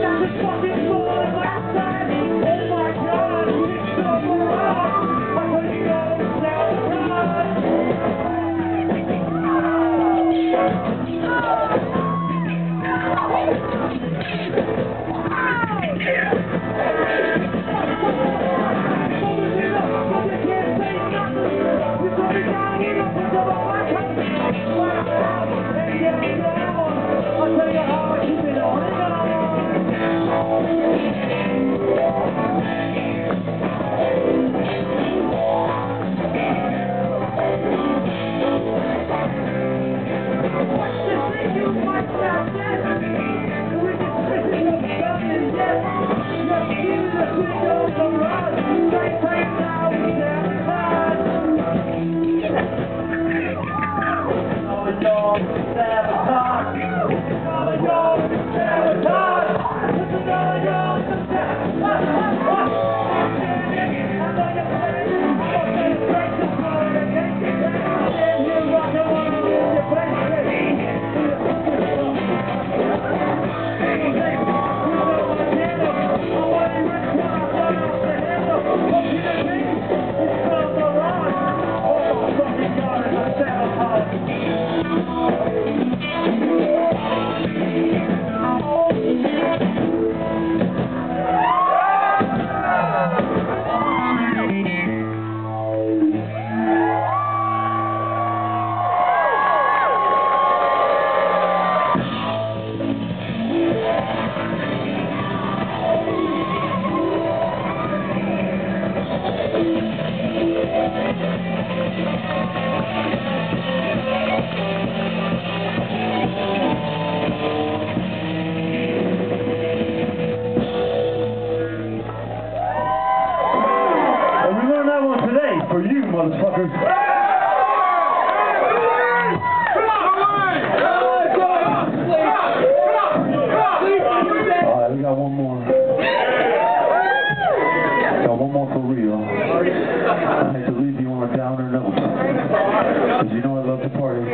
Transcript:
Stop this fucking all the for you, motherfuckers. Alright, we got one more. Got one more for real. I hate to leave you on a downer note. Cause you know I love to party.